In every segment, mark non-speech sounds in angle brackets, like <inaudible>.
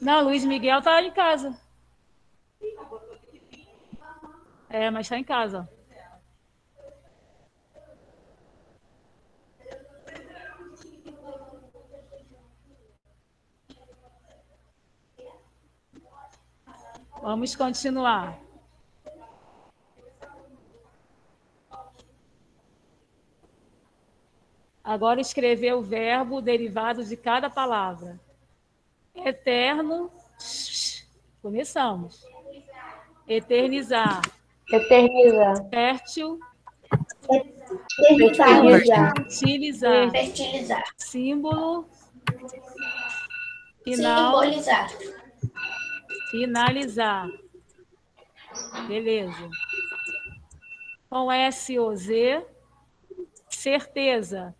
Não, Luiz Miguel tá em casa. É, mas está em casa. Vamos continuar. Agora escrever o verbo derivado de cada palavra. Eterno. Começamos. Eternizar. Eternizar. Fértil. Fertilizar. Fertilizar. Fertilizar. Símbolo. Final. Simbolizar. Finalizar. Beleza. Com S ou Z. Certeza.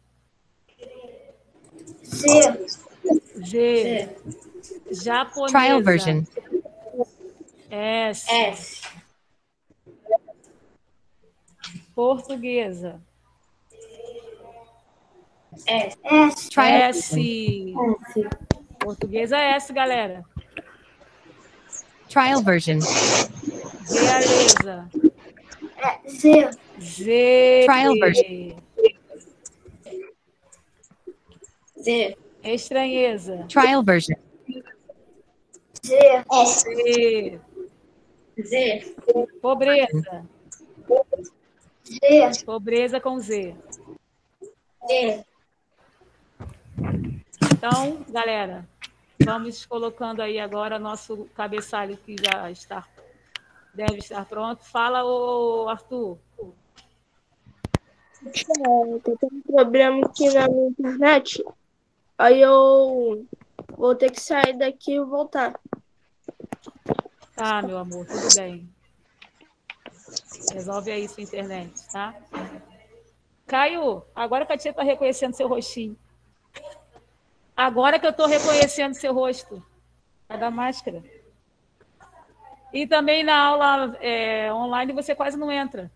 Ser. Z. Japonesa. Trial version. S. S. Portuguesa. S. S. Trial S. S. Portuguesa é S, galera. Trial version. Realeza. Z. Z. Trial version. Z. Estranheza. Trial version. Z. S. Z. Z. Pobreza. Z. Pobreza com Z. Z. Então, galera, vamos colocando aí agora nosso cabeçalho que já está deve estar pronto. Fala, ô Arthur. É, tô tendo um problema aqui na minha internet. Aí eu vou ter que sair daqui e voltar. Tá, meu amor, tudo bem. Resolve aí sua internet, tá? Caio, agora que a tia está reconhecendo seu rostinho. Agora que eu estou reconhecendo seu rosto. Vai da máscara. E também na aula é, online você quase não entra.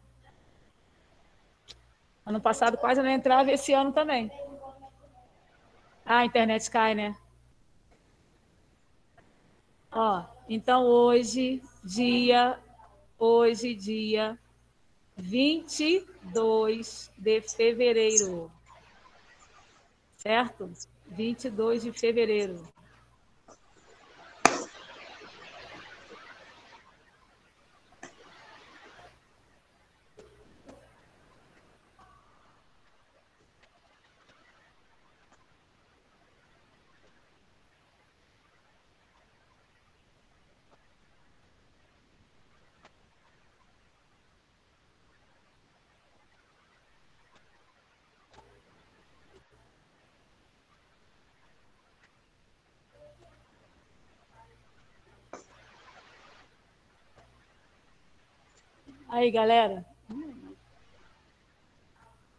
Ano passado quase não entrava, esse ano também. Ah, a internet cai, né? Ó, então hoje, dia, hoje, dia 22 de fevereiro. Certo? 22 de fevereiro. Aí, galera.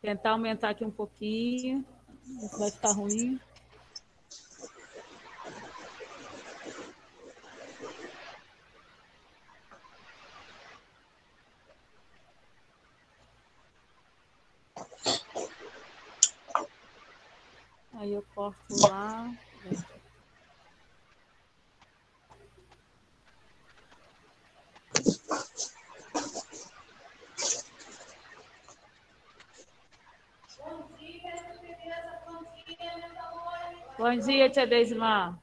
Tentar aumentar aqui um pouquinho. Isso vai ficar ruim. Aí eu corto lá. Bom dia, tia Deismar.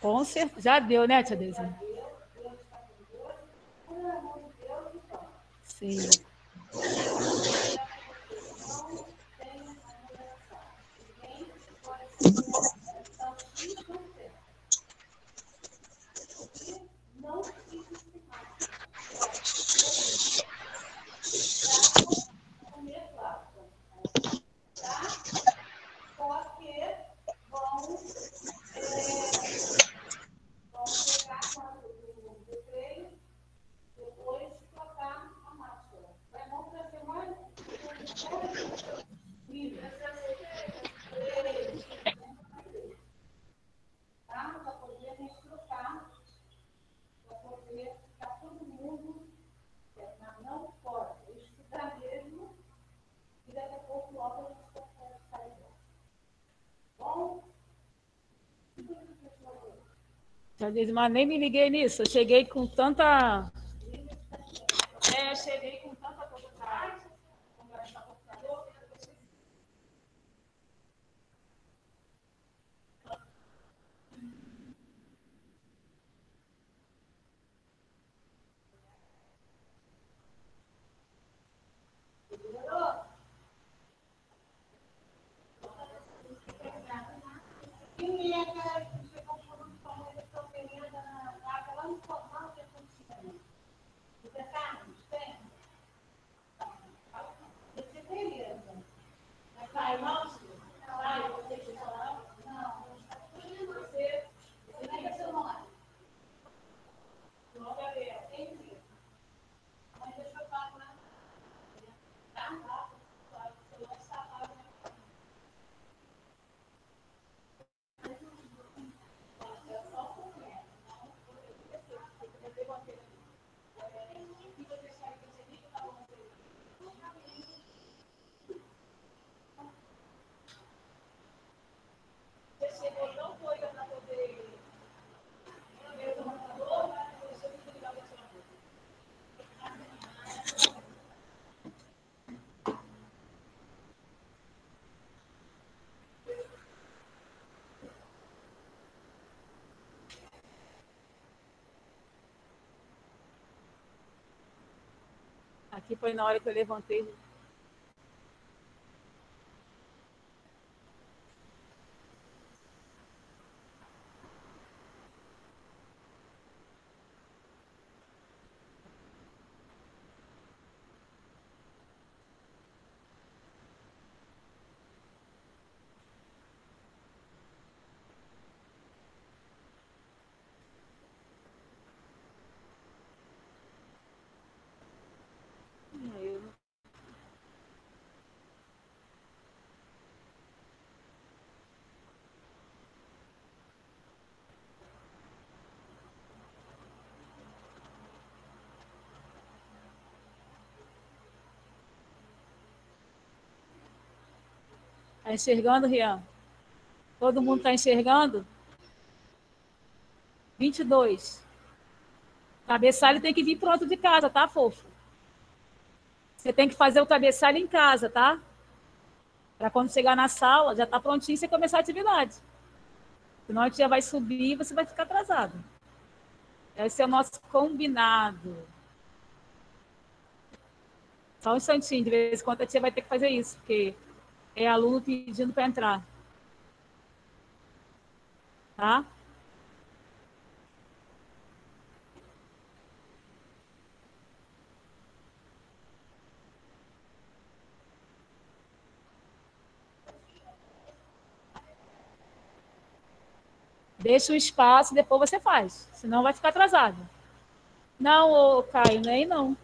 Com certeza. Já deu, né, tia Deismar? Sim. Mas nem me liguei nisso. Eu cheguei com tanta. É, cheguei com tanta vontade. Aqui foi na hora que eu levantei. Eu não- Tá enxergando, Rian? Todo mundo está enxergando? 22. Cabeçalho tem que vir pronto de casa, tá, fofo? Você tem que fazer o cabeçalho em casa, tá? Para quando chegar na sala, já tá prontinho você começar a atividade. Senão a tia vai subir e você vai ficar atrasado. Esse é o nosso combinado. Só um instantinho, de vez em quando a tia vai ter que fazer isso, porque é aluno pedindo para entrar. Tá? Deixa o espaço e depois você faz. Senão vai ficar atrasado. Não, ô, Caio, nem não.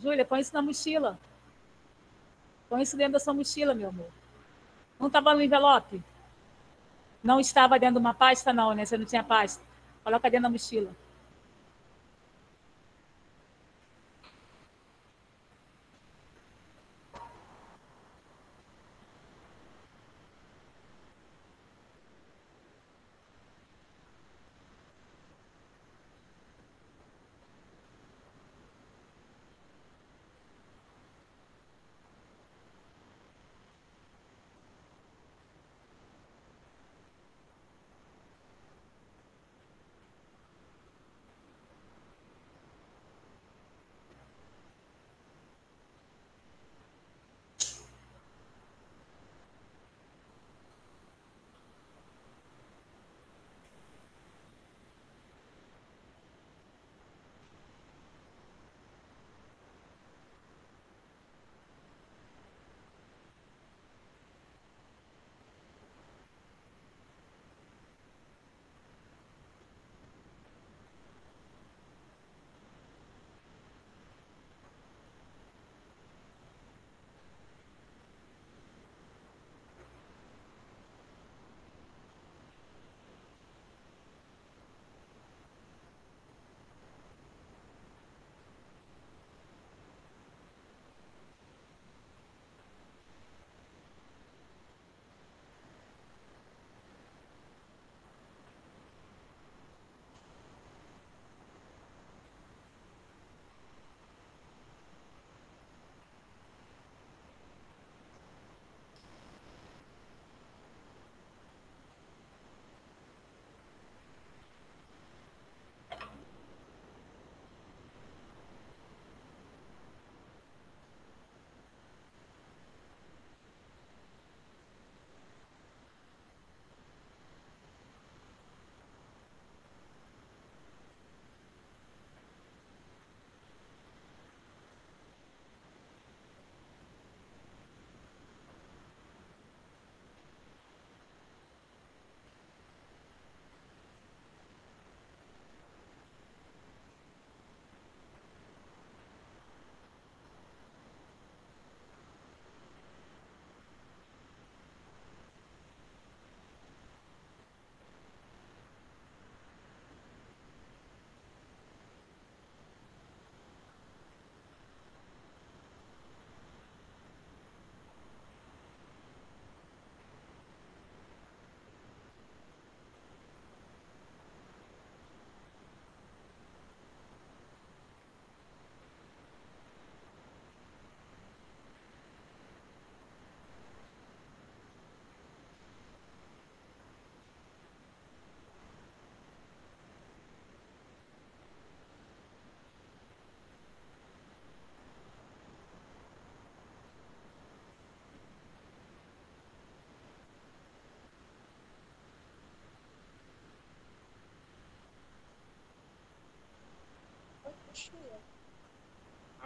Júlia, põe isso na mochila. Põe isso dentro da sua mochila, meu amor. Não estava no envelope? Não estava dentro de uma pasta, não, né? Você não tinha pasta. Coloca dentro da mochila.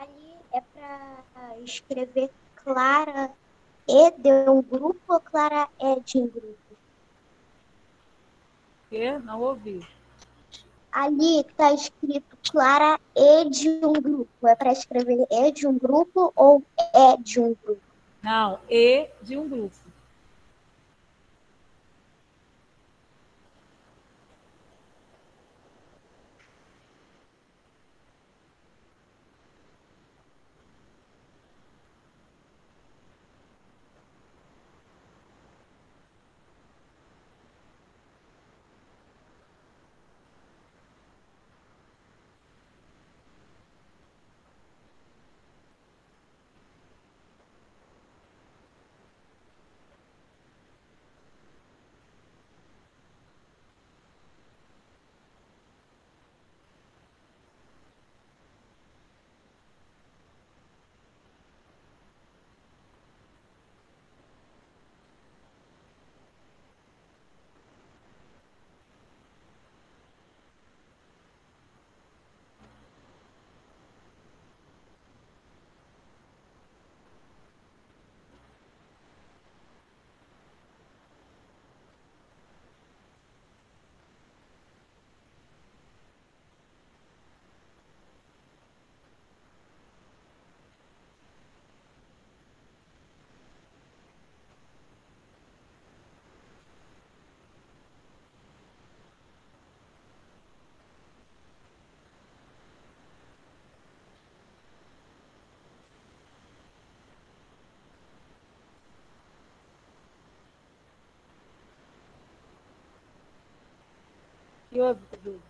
Ali é para escrever Clara E de um grupo ou Clara E de um grupo? Quê? Não ouvi. Ali está escrito Clara E de um grupo. É para escrever E de um grupo ou É de um grupo? Não, E de um grupo. Júlia?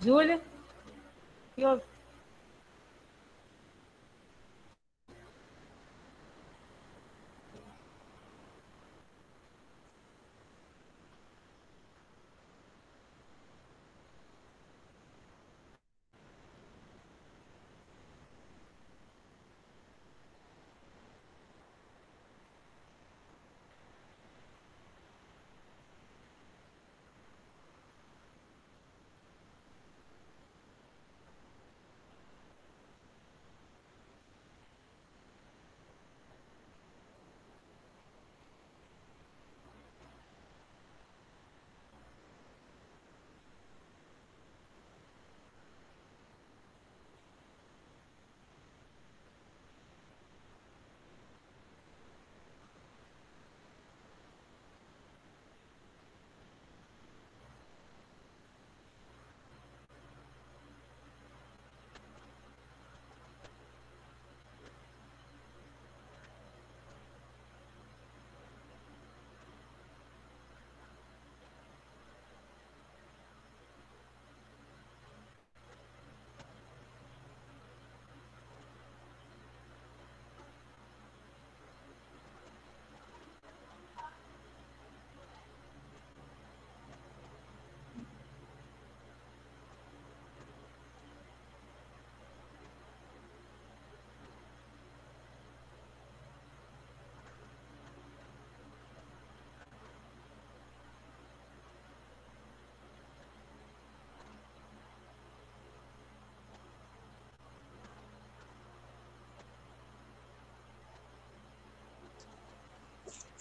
Júlia? que houve?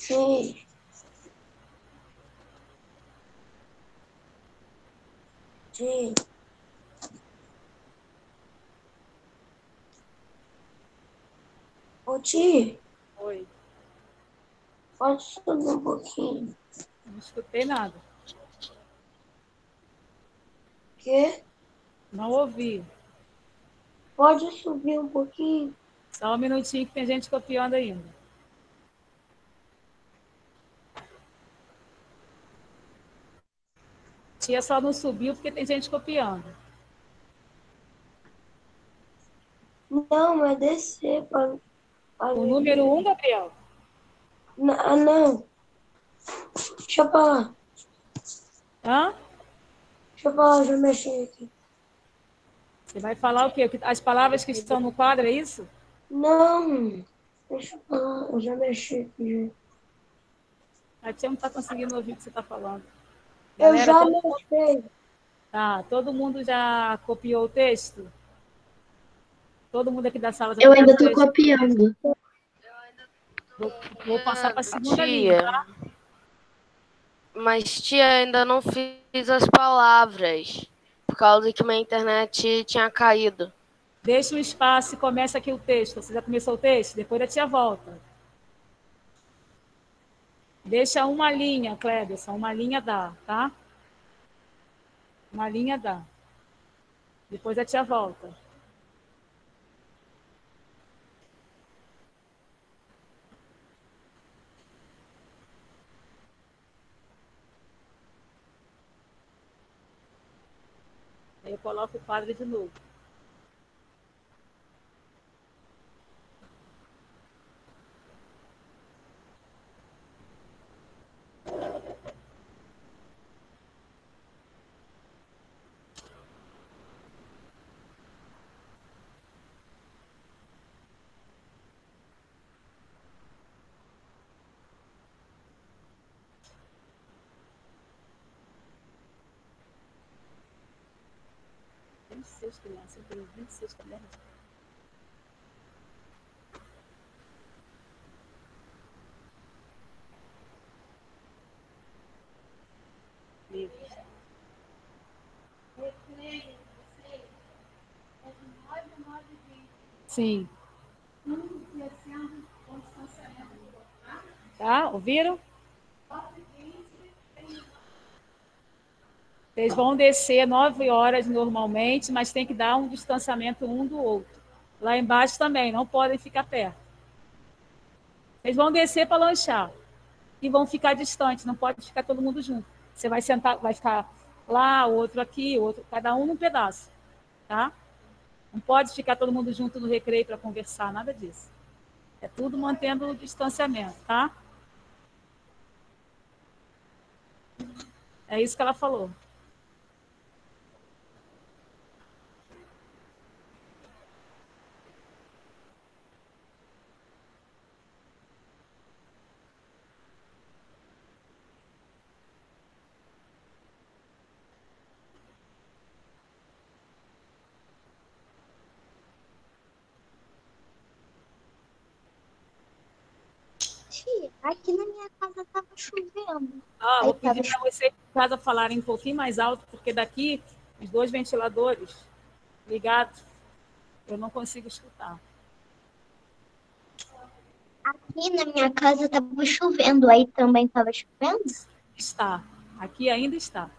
Sim. Sim. Ô, Ti, Oi, pode subir um pouquinho. não escutei nada. Quê? Não ouvi. Pode subir um pouquinho? Só um minutinho que tem gente copiando ainda. Tia só não subiu porque tem gente copiando. Não, mas descer para... O número um, Gabriel? Ah, não. Deixa eu falar. Hã? Deixa eu falar, já mexi aqui. Você vai falar o quê? As palavras que estão no quadro, é isso? Não. Deixa eu falar, eu já mexi aqui. A tia não está conseguindo ouvir o que você está falando. Eu Galera, já todo- mexi. Tá, todo mundo já copiou o texto? Todo mundo aqui da sala já Eu ainda texto? copiando. Vou, vou passar para a segunda linha, Tia, tá? mas tia, ainda não fiz as palavras. Por causa que minha internet tinha caído. Deixa um espaço e começa aqui o texto. Você já começou o texto? Depois a tia volta. Deixa uma linha, Cleberson. Uma linha dá, tá? Uma linha dá. Depois a tia volta. Aí eu coloco o quadro de novo. Vinte e seis crianças, eu tenho 26 crianças. Sim. Tá? Ouviram? Vocês vão descer nove horas normalmente, mas tem que dar um distanciamento um do outro. Lá embaixo também, não podem ficar perto. Vocês vão descer para lanchar e vão ficar distantes, não pode ficar todo mundo junto. Você vai sentar, vai ficar lá, outro aqui, outro, cada um num pedaço, tá? Não pode ficar todo mundo junto no recreio para conversar, nada disso. É tudo mantendo o distanciamento, tá? É isso que ela falou. Tia, aqui na minha casa tava chovendo. Ah, Aí vou tava pedir para vocês em casa falarem um pouquinho mais alto, porque daqui os dois ventiladores ligados, eu não consigo escutar. Aqui na minha casa tava chovendo. Aí também tava chovendo? Está. Aqui ainda está.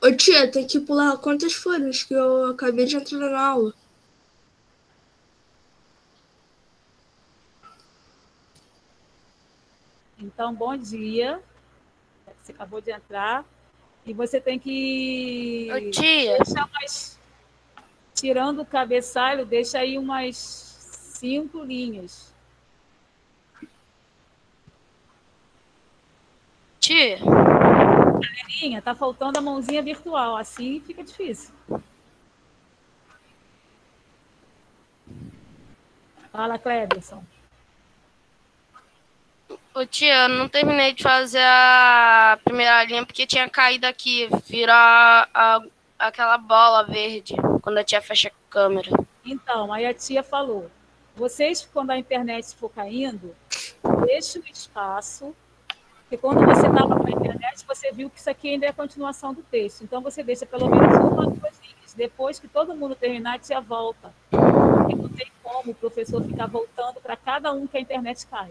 Ô tia, tem que pular quantas folhas que eu acabei de entrar na aula. Então, bom dia. Você acabou de entrar. E você tem que. Ô, tia. Deixar umas. Tirando o cabeçalho, deixa aí umas cinco linhas. Tia, Linha, tá faltando a mãozinha virtual. Assim fica difícil. Fala, Cleberson. ô tia, eu não terminei de fazer a primeira linha porque tinha caído aqui, virar a- aquela bola verde quando a tia fecha a câmera. Então, aí a tia falou: vocês, quando a internet for caindo, deixe o espaço, porque quando você estava com a internet, você viu que isso aqui ainda é a continuação do texto. Então, você deixa pelo menos uma ou duas linhas. Depois que todo mundo terminar, tia volta. Porque não tem como o professor ficar voltando para cada um que a internet cai.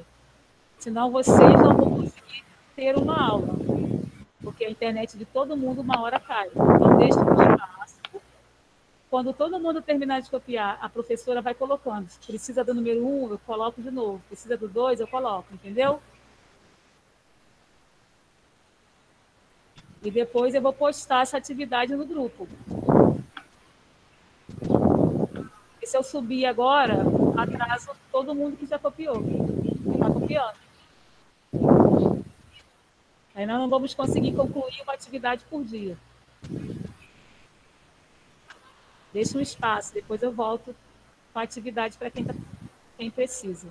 Senão, vocês não vão conseguir ter uma aula. Porque a internet de todo mundo uma hora cai. Então, deixa o espaço. Quando todo mundo terminar de copiar, a professora vai colocando. Precisa do número um, eu coloco de novo. Precisa do dois, eu coloco, entendeu? E depois eu vou postar essa atividade no grupo. E se eu subir agora, atraso todo mundo que já copiou. Está copiando. Aí nós não vamos conseguir concluir uma atividade por dia. Deixa um espaço, depois eu volto com a atividade para quem, tá, quem precisa.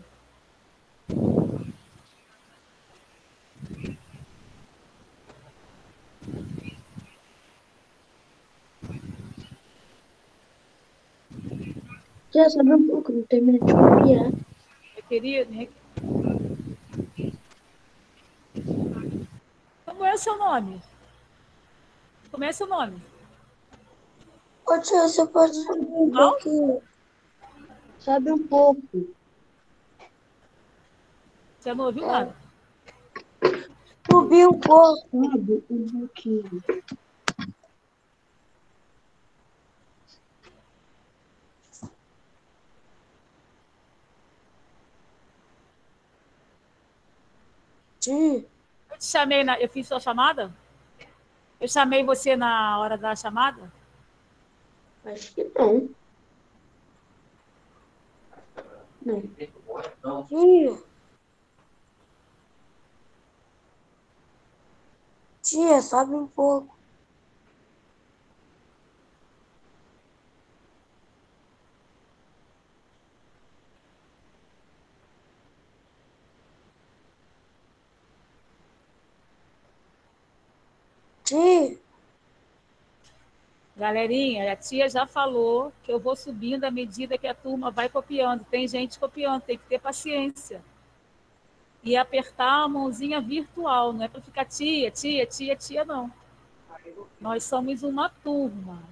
Já sabe um pouco, não termina de copiar. Eu queria. Né? Como é o seu nome? Como é seu nome? Ô tia, você pode subir um Não? pouquinho? Sobe um pouco. Você não ouviu nada? Subir um pouco. Sobe um pouquinho. Tia, Eu te chamei, na, eu fiz sua chamada? Eu chamei você na hora da chamada? acho que não. Não. Tia. Tia, sobe um pouco. Galerinha, a tia já falou que eu vou subindo à medida que a turma vai copiando. Tem gente copiando, tem que ter paciência. E apertar a mãozinha virtual, não é para ficar tia, tia, tia, tia, não. Nós somos uma turma.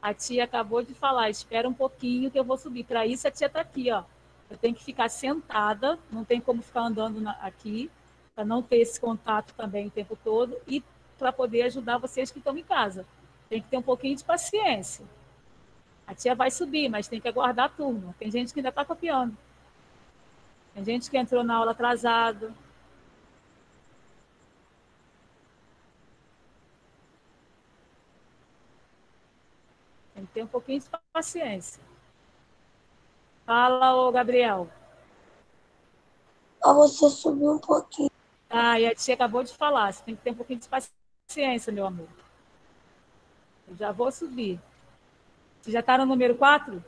A tia acabou de falar, espera um pouquinho que eu vou subir. Para isso a tia está aqui, ó. Eu tenho que ficar sentada, não tem como ficar andando aqui, para não ter esse contato também o tempo todo e para poder ajudar vocês que estão em casa. Tem que ter um pouquinho de paciência. A tia vai subir, mas tem que aguardar a turma. Tem gente que ainda está copiando. Tem gente que entrou na aula atrasado. Tem que ter um pouquinho de paciência. Fala, ô Gabriel. pra você subir um pouquinho. Ah, e a tia acabou de falar. Você tem que ter um pouquinho de paciência, meu amor. Eu já vou subir. Você já está no número 4?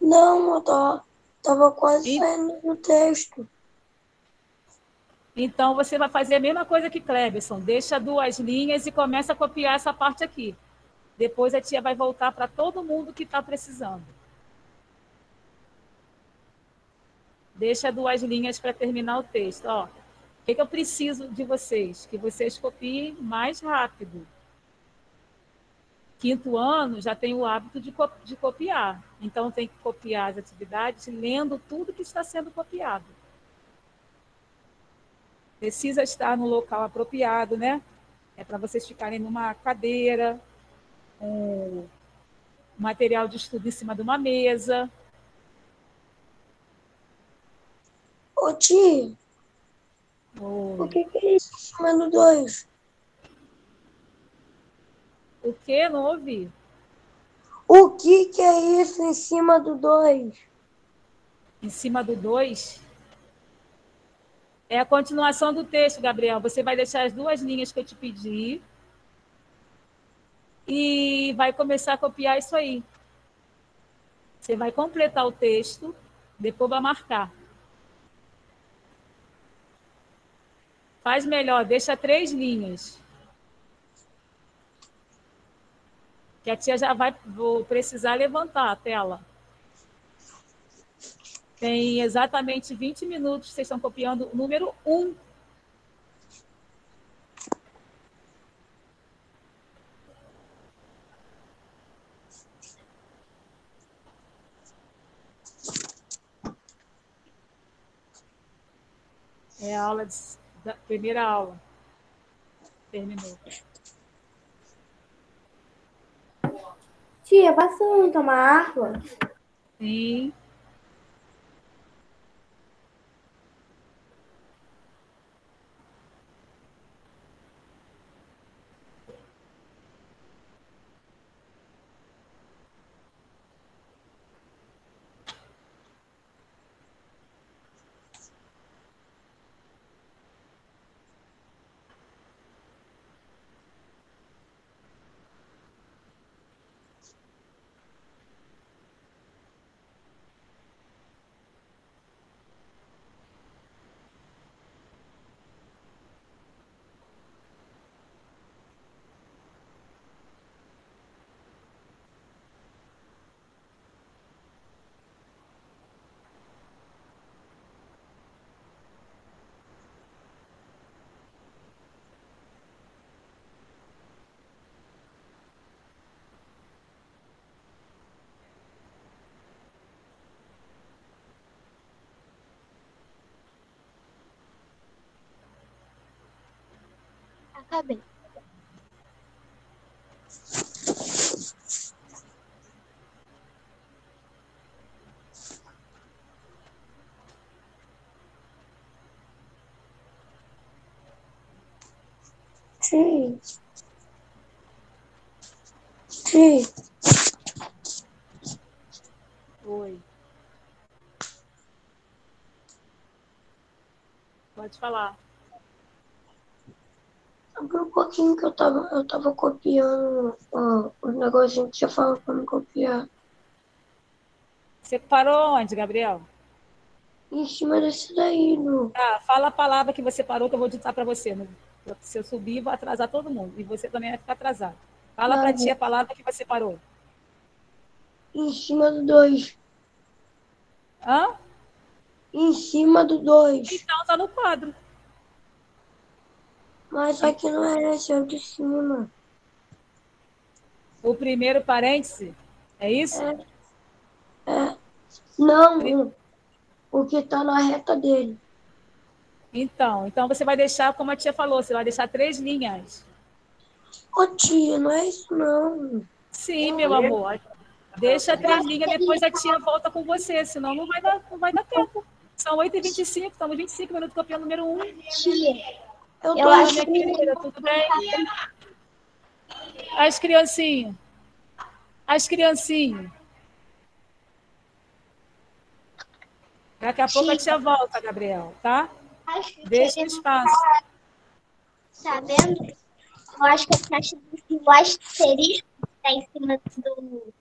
Não, eu tava, tava quase E- saindo no texto. Então você vai fazer a mesma coisa que Cleberson. Deixa duas linhas e começa a copiar essa parte aqui. Depois a tia vai voltar para todo mundo que está precisando. Deixa duas linhas para terminar o texto. Ó, o que, que eu preciso de vocês? Que vocês copiem mais rápido. Quinto ano já tem o hábito de, de copiar. Então tem que copiar as atividades lendo tudo que está sendo copiado. Precisa estar no local apropriado, né? É para vocês ficarem numa cadeira, um material de estudo em cima de uma mesa. Ô tia, o que, que é isso em cima do 2? O que? Não ouvi. O que, que é isso em cima do 2? Em cima do 2. É a continuação do texto, Gabriel. Você vai deixar as duas linhas que eu te pedi e vai começar a copiar isso aí. Você vai completar o texto, depois vai marcar. Faz melhor, deixa três linhas. Que a tia já vai vou precisar levantar a tela. Tem exatamente 20 minutos, vocês estão copiando o número 1. É a aula de, da primeira aula. Terminou. Tia, posso tomar água? Sim. Acabei. Tia. Tia, Oi. Pode falar. abre um pouquinho que eu tava, eu tava copiando ó, os negocinhos que você falou pra me copiar. Você parou onde, Gabriel? Em cima desse daí. Ah, fala a palavra que você parou que eu vou ditar para você. no- Se eu subir, vou atrasar todo mundo. E você também vai ficar atrasado. Fala para ti a palavra que você parou. Em cima do 2. Hã? Em cima do 2. Então tá no quadro. Mas aqui não era esse, é o de cima. O primeiro parêntese, é isso? É. Não, o, o que tá na reta dele. Então, então você vai deixar, como a tia falou, você vai deixar três linhas. Ô tia, não é isso não. Sim, meu amor. Deixa três linhas, depois a tia volta com você, senão não vai dar, não vai dar tempo. São 8h25, estamos 25 minutos campeão número 1. Tia, Eu Eu tô acho minha que- querida, tudo bem? As criancinhas. As criancinhas. Daqui a pouco a tia volta, Gabriel, tá? Deixa o espaço. Tá vendo? Eu acho que eu achando que o asterisco que tá em cima do.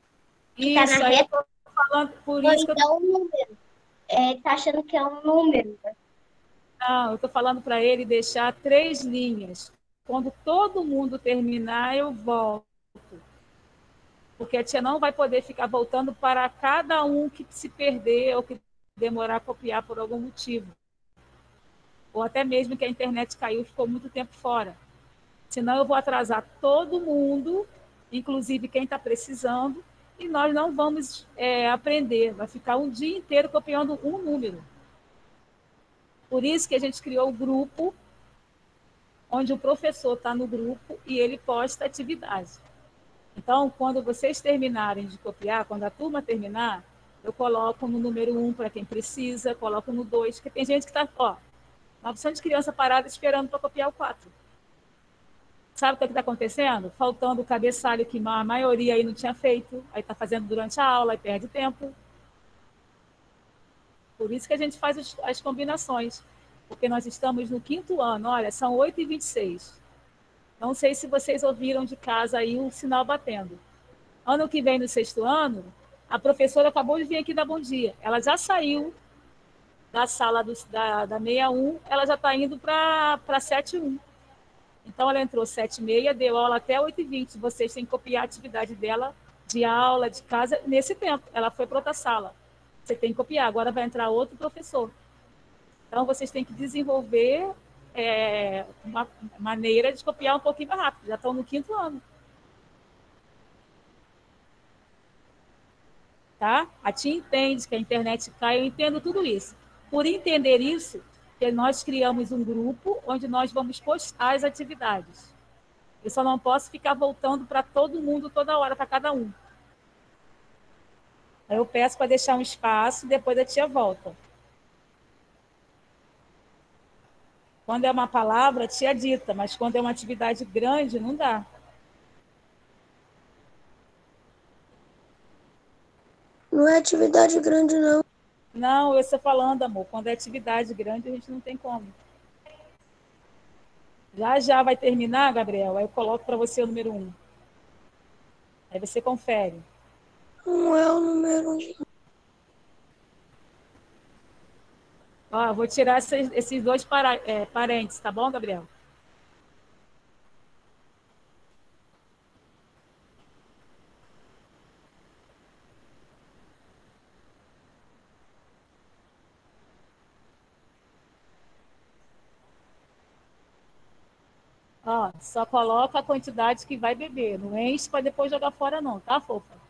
tá Isso, na aí falando, por ou isso que eu então um número. É, tá achando que é um número. Não, eu estou falando para ele deixar três linhas. Quando todo mundo terminar, eu volto. Porque a tia não vai poder ficar voltando para cada um que se perder ou que demorar a copiar por algum motivo. Ou até mesmo que a internet caiu e ficou muito tempo fora. Senão eu vou atrasar todo mundo, inclusive quem está precisando, e nós não vamos é, aprender. Vai ficar um dia inteiro copiando um número. Por isso que a gente criou o grupo, onde o professor está no grupo e ele posta atividade. Então, quando vocês terminarem de copiar, quando a turma terminar, eu coloco no número 1 um para quem precisa, coloco no 2, porque tem gente que está, ó, uma opção de criança parada esperando para copiar o 4. Sabe o que está acontecendo? Faltando o cabeçalho que a maioria aí não tinha feito, aí está fazendo durante a aula e perde tempo. Por isso que a gente faz as, combinações. Porque nós estamos no quinto ano, olha, são 8h26. Não sei se vocês ouviram de casa aí o sinal batendo. Ano que vem, no sexto ano, a professora acabou de vir aqui dar bom dia. Ela já saiu da sala do, da, da 61, ela já está indo para 71. Então, ela entrou 7h30, deu aula até 8h20. Vocês têm que copiar a atividade dela de aula, de casa, nesse tempo. Ela foi para outra sala. Você tem que copiar. Agora vai entrar outro professor. Então, vocês têm que desenvolver é, uma maneira de copiar um pouquinho mais rápido. Já estão no quinto ano. Tá? A tia entende que a internet cai, eu entendo tudo isso. Por entender isso, que nós criamos um grupo onde nós vamos postar as atividades. Eu só não posso ficar voltando para todo mundo toda hora, para cada um. Aí eu peço para deixar um espaço depois a tia volta. Quando é uma palavra, a tia dita, mas quando é uma atividade grande, não dá. Não é atividade grande, não. Não, eu estou falando, amor, quando é atividade grande, a gente não tem como. Já já vai terminar, Gabriel, aí eu coloco para você o número um. Aí você confere. Não é o número. Ó, eu vou tirar esses, esses dois para, é, parênteses, tá bom, Gabriel? Ó, só coloca a quantidade que vai beber. Não enche para depois jogar fora, não, tá, fofa?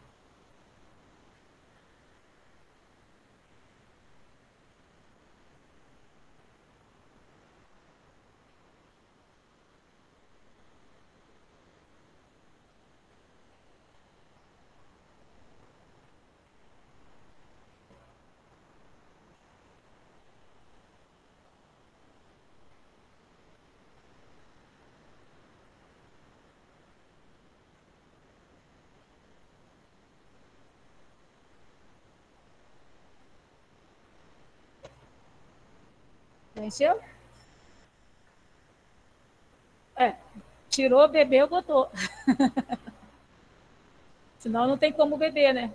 Encheu? É, tirou, bebeu, botou. <laughs> Senão não tem como beber, né?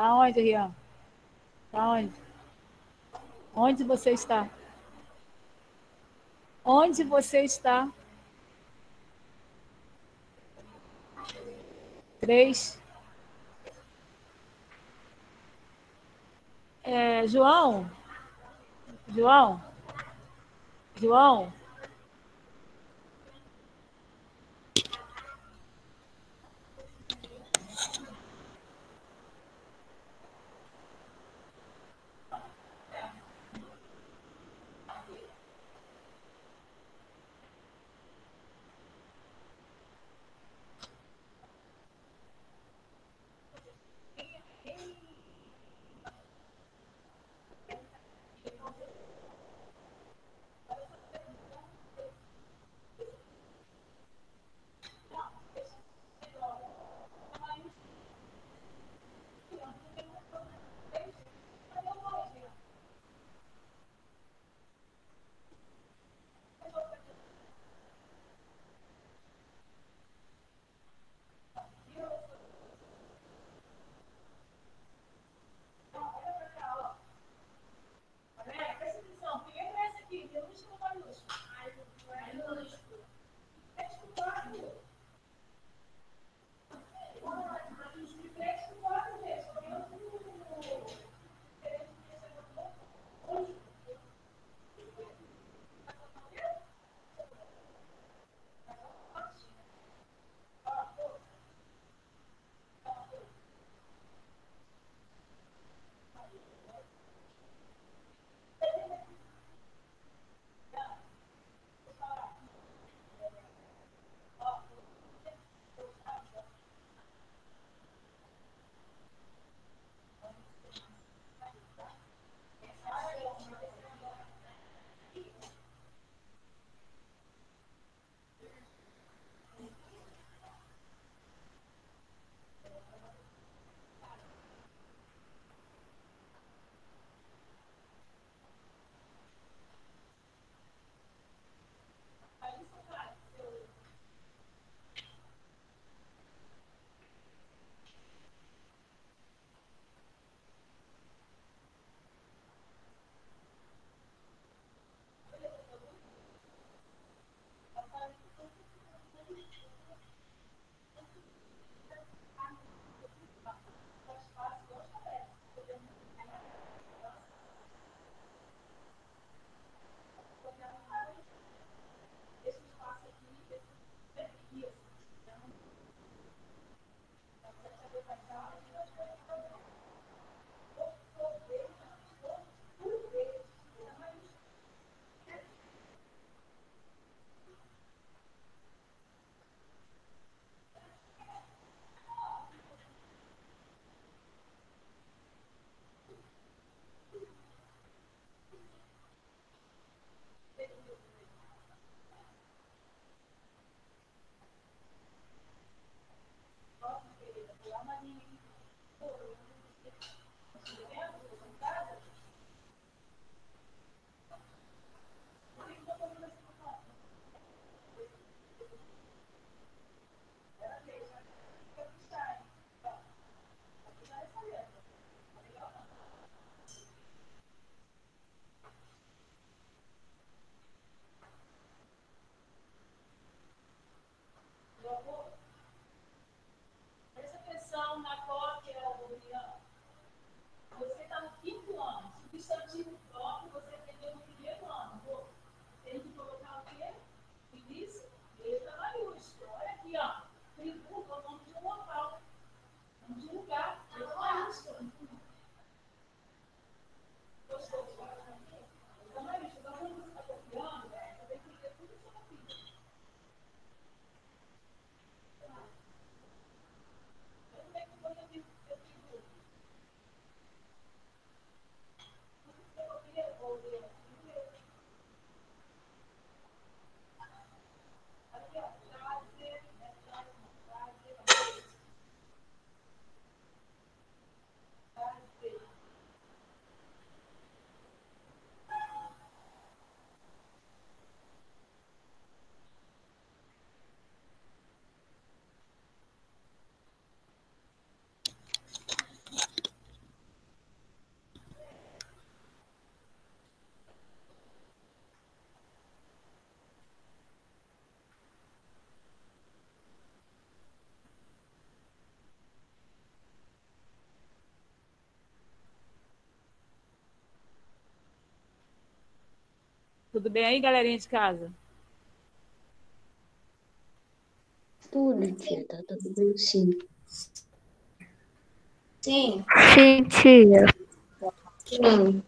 Tá onde, Rian? Tá onde? Onde você está? Onde você está? Três. É, João? João? João? Tudo bem aí, galerinha de casa? Tudo, tia, tá tudo bem sim. Sim. Sim, tia. Sim.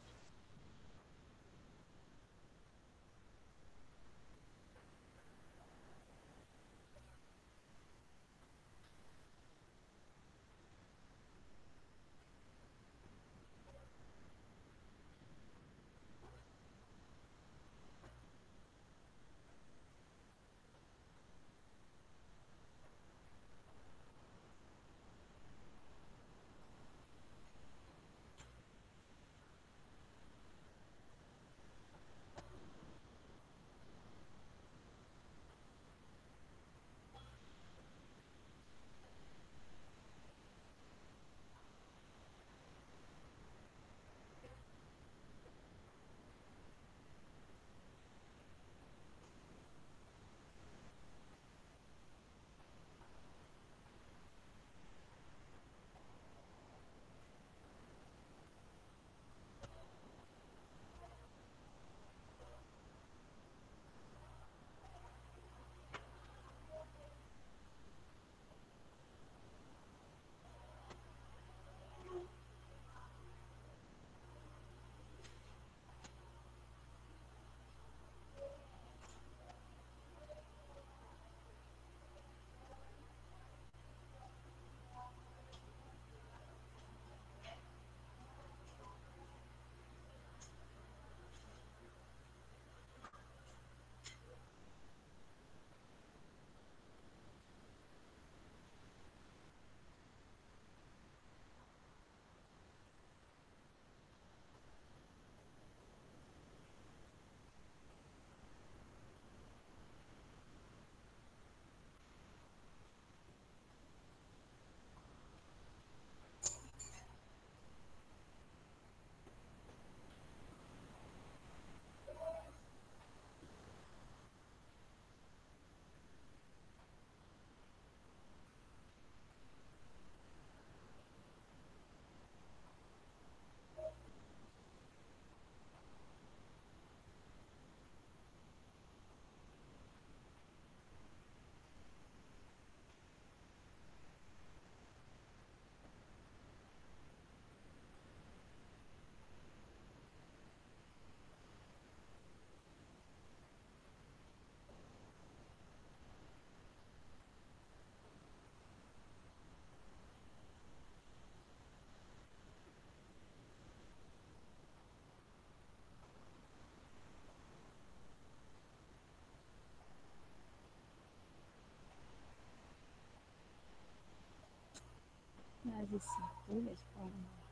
Mas circula as formas.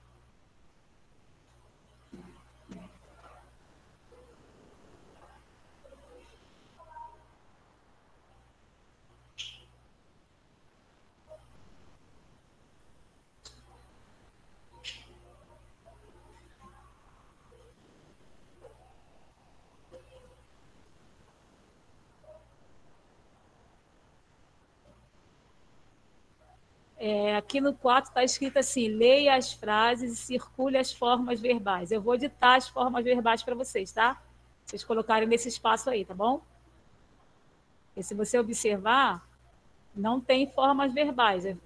É, aqui no 4 está escrito assim: leia as frases e circule as formas verbais. Eu vou ditar as formas verbais para vocês, tá? Vocês colocarem nesse espaço aí, tá bom? E se você observar, não tem formas verbais. É,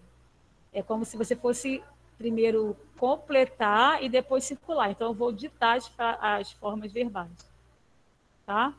é como se você fosse primeiro completar e depois circular. Então, eu vou ditar as, as formas verbais. Tá?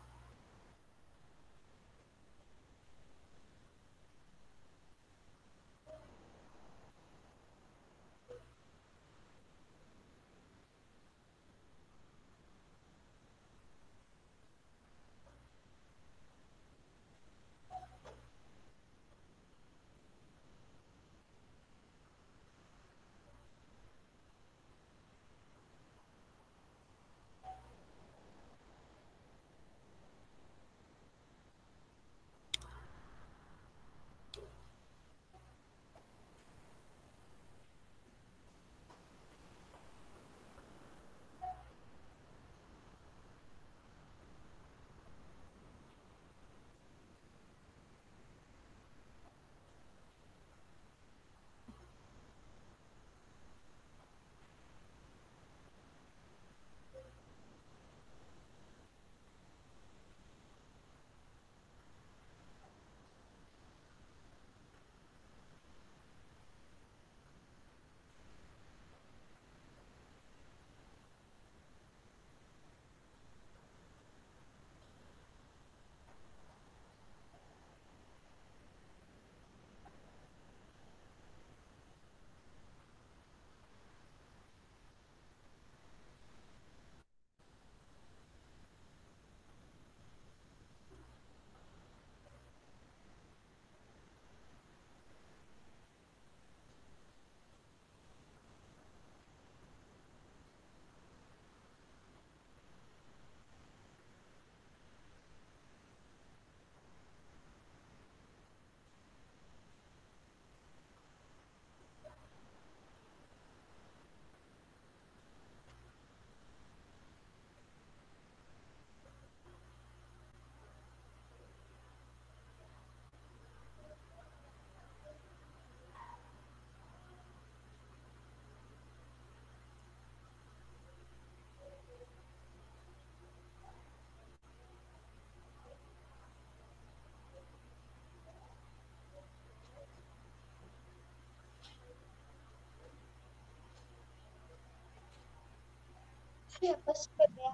Tia, posso beber?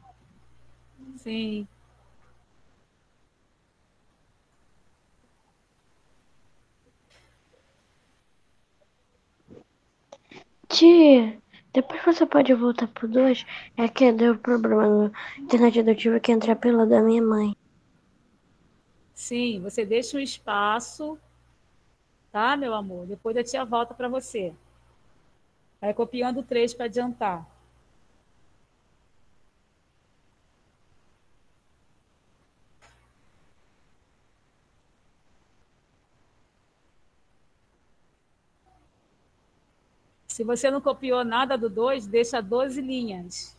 Sim. Tia, depois você pode voltar pro 2? É que deu problema na internet, eu tive que entrar pela da minha mãe. Sim, você deixa um espaço, tá, meu amor? Depois a tia volta para você. Vai copiando o 3 para adiantar. Se você não copiou nada do 2, deixa 12 linhas.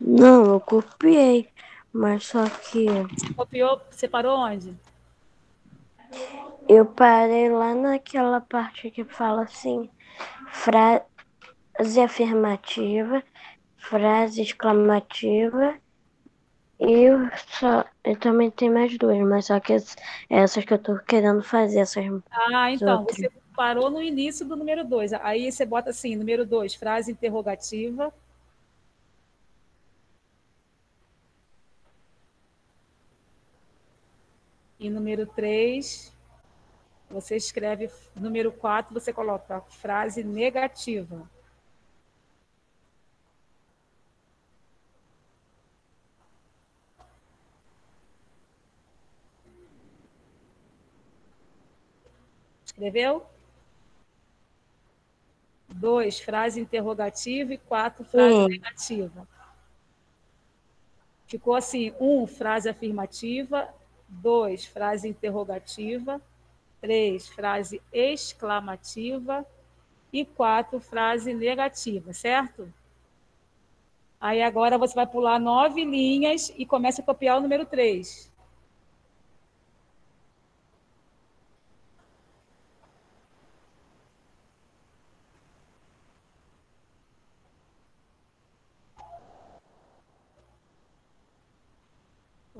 Não, eu copiei, mas só que Copiou, você parou onde? eu parei lá naquela parte que fala assim, frase afirmativa, frase exclamativa e eu só, eu também tenho mais duas, mas só que ess- essas que eu tô querendo fazer, essas Ah, então, outras. você parou no início do número 2. Aí você bota assim, número 2, frase interrogativa. E número 3, você escreve, número 4, você coloca frase negativa. Escreveu? Dois, frase interrogativa e quatro, frase Sim. negativa. Ficou assim: um, frase afirmativa, dois, frase interrogativa, três, frase exclamativa e quatro, frase negativa, certo? Aí agora você vai pular nove linhas e começa a copiar o número três.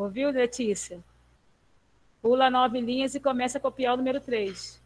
Ouviu, Letícia? Pula nove linhas e começa a copiar o número 3.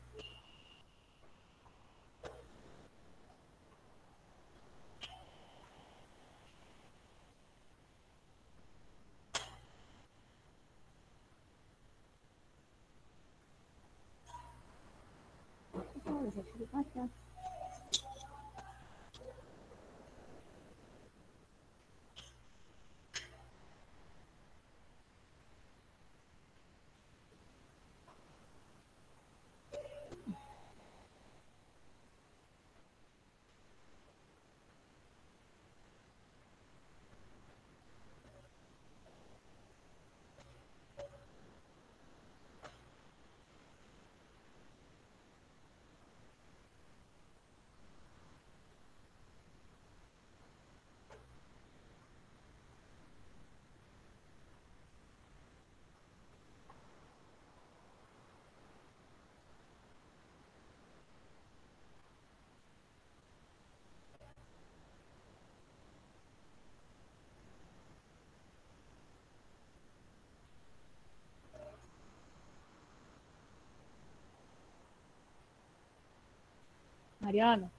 Mariana?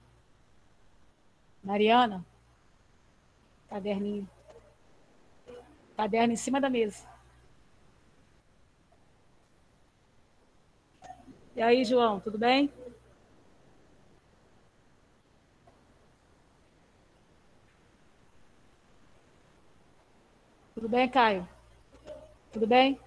Mariana? Caderninho. Caderno em cima da mesa. E aí, João, tudo bem? Tudo bem, Caio? Tudo bem?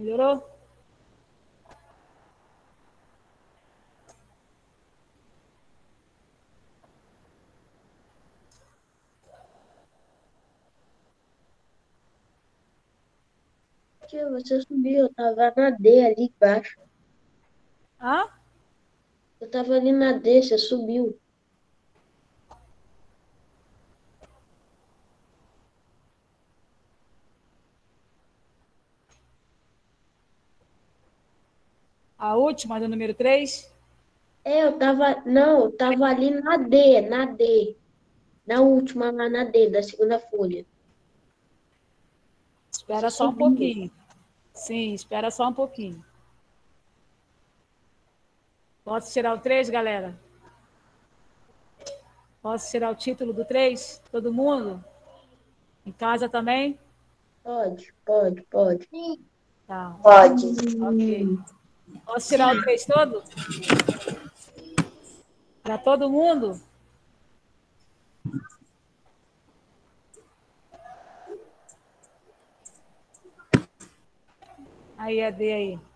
Melhorou? Tia, você subiu, eu tava na D ali embaixo. Hã? Eu tava ali na D, você subiu. A última, do número 3? É, eu tava. Não, eu tava ali na D, na D. Na última, lá na D, da segunda folha. Espera só um pouquinho. Sim, espera só um pouquinho. Posso tirar o 3, galera? Posso tirar o título do 3? Todo mundo? Em casa também? Pode, pode, pode. Tá. Pode. Ok. Posso tirar o 3 todo? Para todo mundo? Aí, D aí.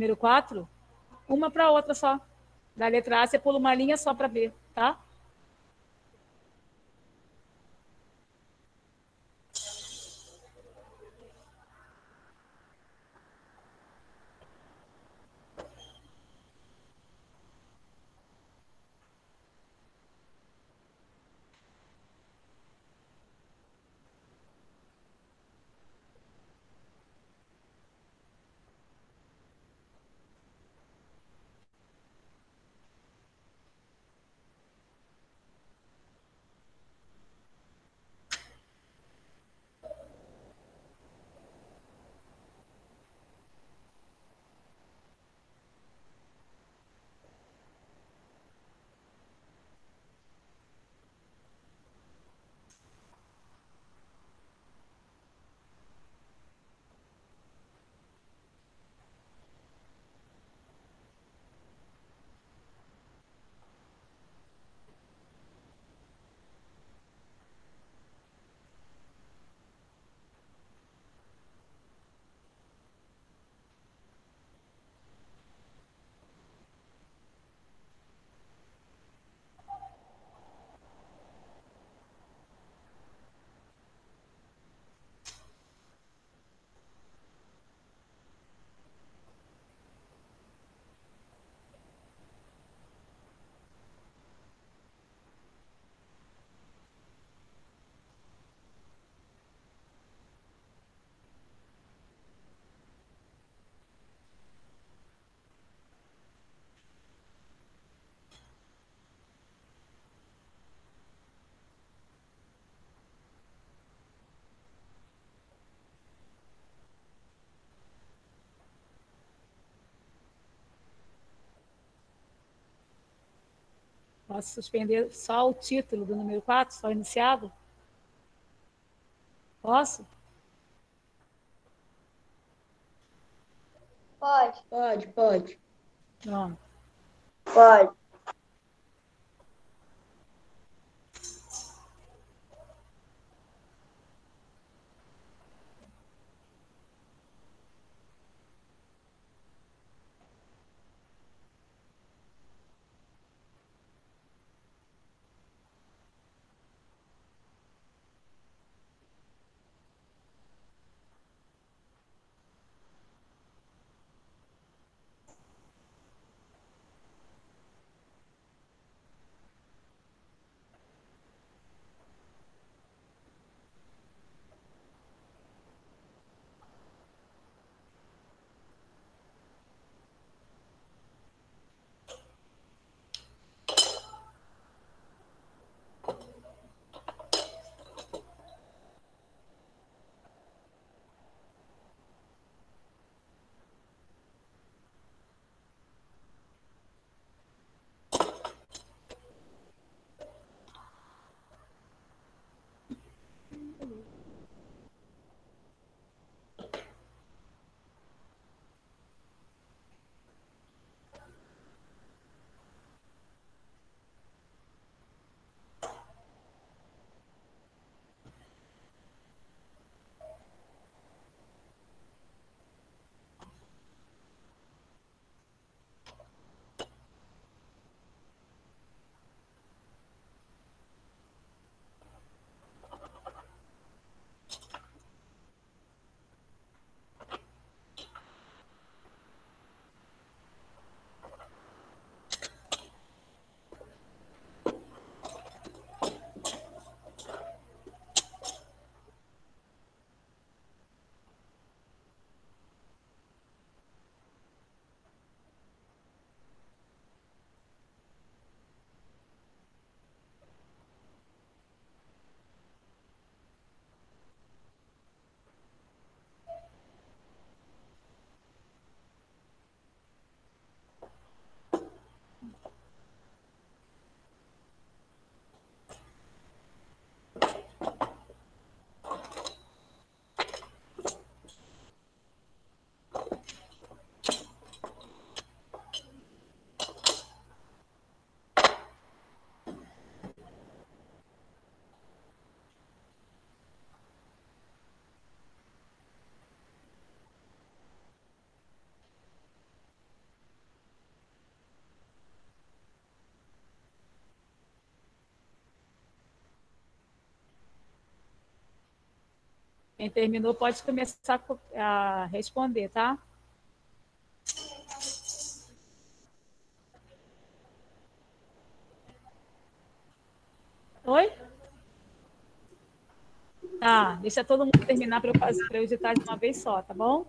Número 4? Uma para outra só. Da letra A, você pula uma linha só para B, tá? Posso suspender só o título do número 4, só iniciado? Posso? Pode. Pode, pode. Não. Pode. Quem terminou pode começar a responder, tá? Oi? Tá, deixa todo mundo terminar para eu, fazer- pra eu editar de uma vez só, tá bom?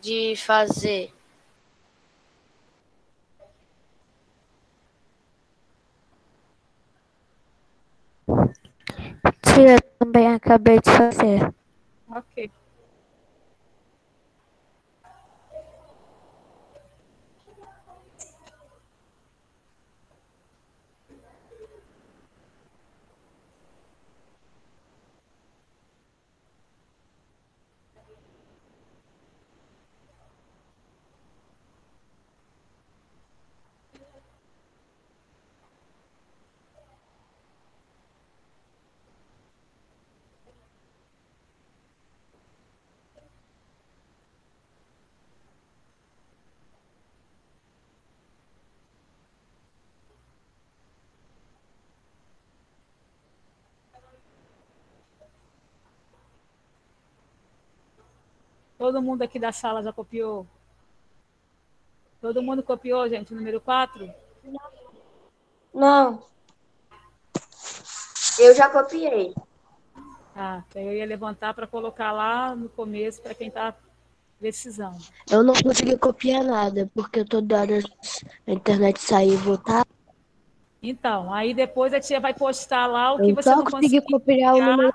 De fazer. Tia, também acabei de fazer. Ok. Todo mundo aqui da sala já copiou? Todo mundo copiou, gente, o número 4? Não. Eu já copiei. Então eu ia levantar para colocar lá no começo para quem está precisando. Eu não consegui copiar nada, porque toda hora a internet sair e voltar. Então, aí depois a tia vai postar lá o que Eu você só não consegui conseguiu copiar o número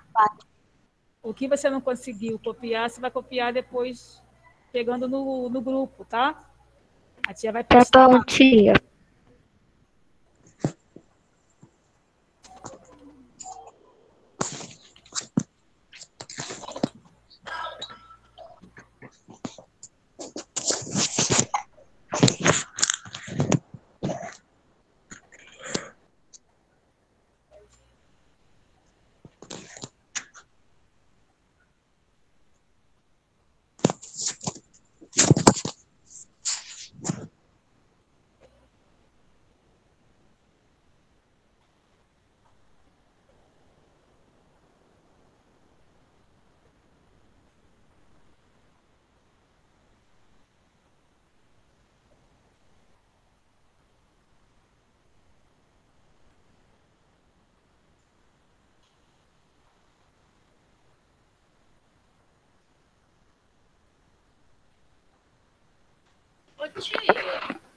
O que você não conseguiu copiar, você vai copiar depois pegando no, no grupo, tá? A tia vai Tá postar lá. bom, tia.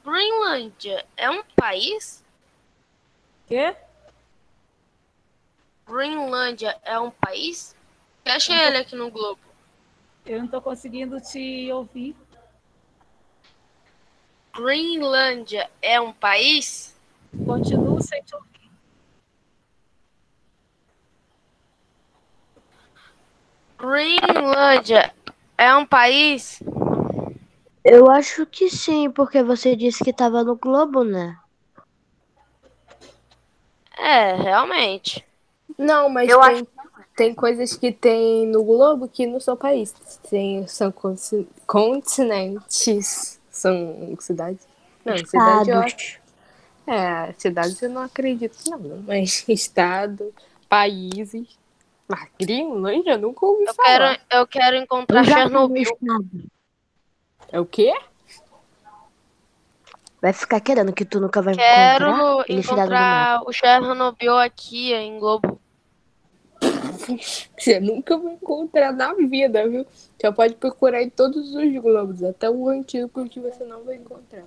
Greenlândia é um país? Quê? Greenlândia é um país? Eu achei ele aqui no Globo. Eu não estou conseguindo te ouvir. Greenlândia é um país? Continuo sem te ouvir. Greenlândia é um país? Eu acho que sim, porque você disse que tava no Globo, né? É, realmente. Não, mas Eu tem, tem coisas que tem no globo que no seu país. Tem, são conti- continentes. São cidades. Não, cidade eu acho. É, cidades eu não acredito, não. Mas <laughs> estado, países. Mas Greenlândia eu nunca ouvi Eu falar. quero, eu quero encontrar Chernobyl. É o quê? Vai ficar querendo que tu nunca vai encontrar. Quero mapa. encontrar o Chernobyl aqui em Globo. <laughs> Você nunca vai encontrar na vida, viu? Você pode procurar em todos os globos, até o antigo que você não vai encontrar.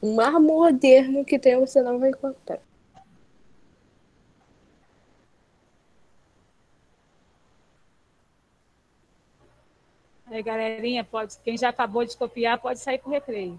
O mais moderno que tem você não vai encontrar. Aí, galerinha, pode, quem já acabou de copiar pode sair pro recreio.